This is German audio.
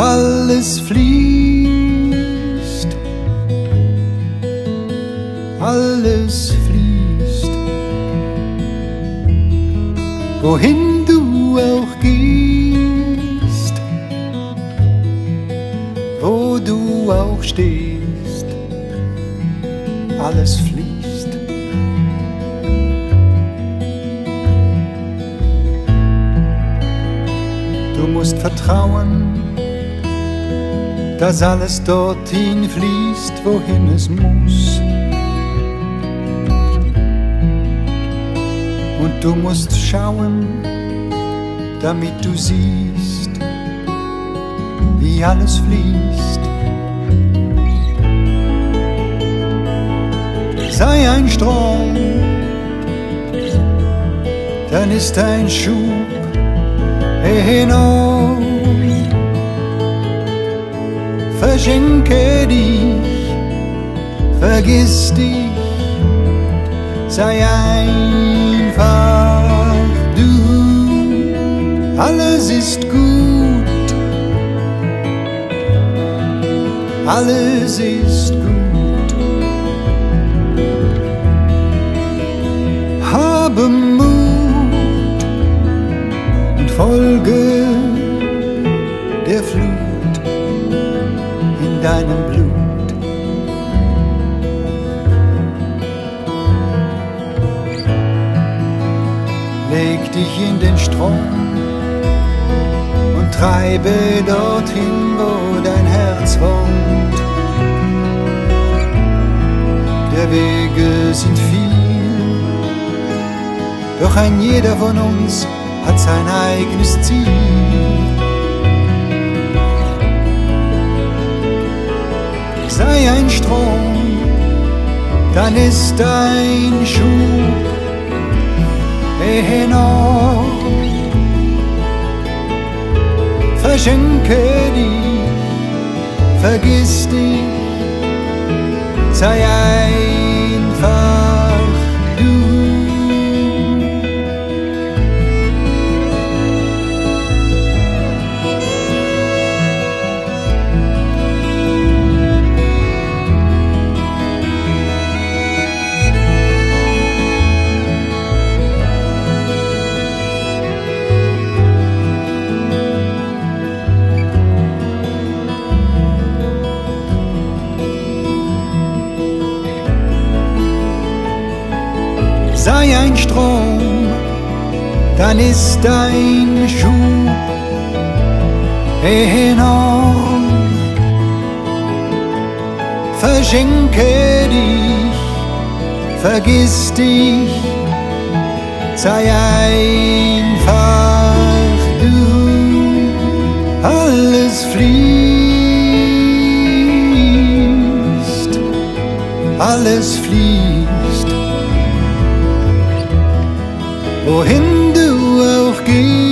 alles fließt, alles fließt, wohin du auch gehst, wo du auch stehst, alles fließt. Du musst vertrauen, dass alles dorthin fließt, wohin es muss. Und du musst schauen, damit du siehst, wie alles fließt. Sei ein Strom, dann ist ein Schub hinauf verschenke dich, vergiss dich, sei einfach du, alles ist gut, alles ist gut. Habe Blut. Leg dich in den Strom und treibe dorthin, wo dein Herz wohnt. Der Wege sind viel, doch ein jeder von uns hat sein eigenes Ziel. Ein Strom, dann ist dein Schub enorm. Verschenke dich, vergiss dich, sei einfach. Strom, dann ist dein Schub enorm. Verschenke dich, vergiss dich, sei einfach du, alles fließt, alles fließt wohin du auch gehst,